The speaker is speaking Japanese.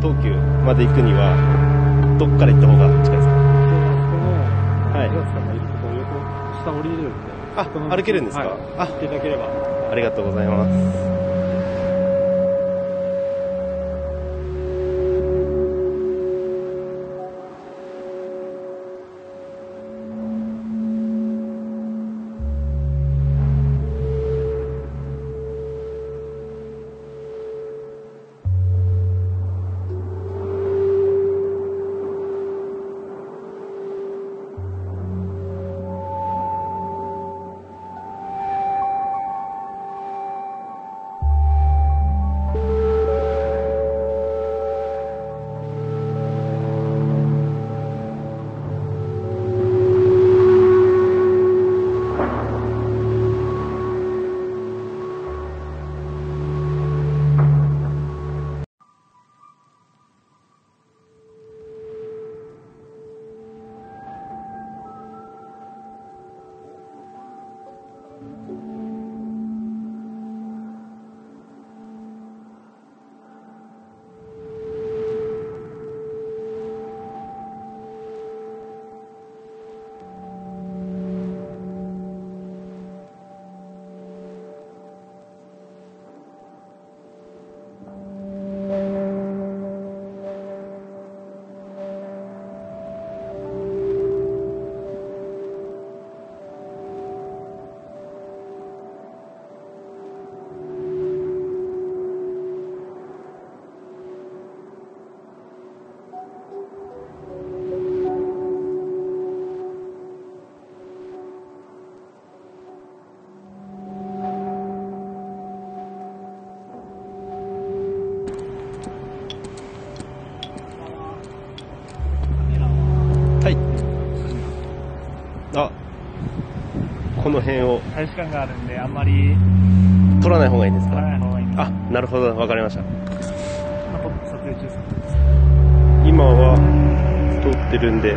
東急まで行くには、どっから行った方が近いですか？あ歩けるんですか？はいあ行っていただければ。ありがとうございます。この辺を大使館があるんで、あんまり取らない方がいいんですか？撮らない方がいい。あ、なるほど、わかりました。今は通ってるんで、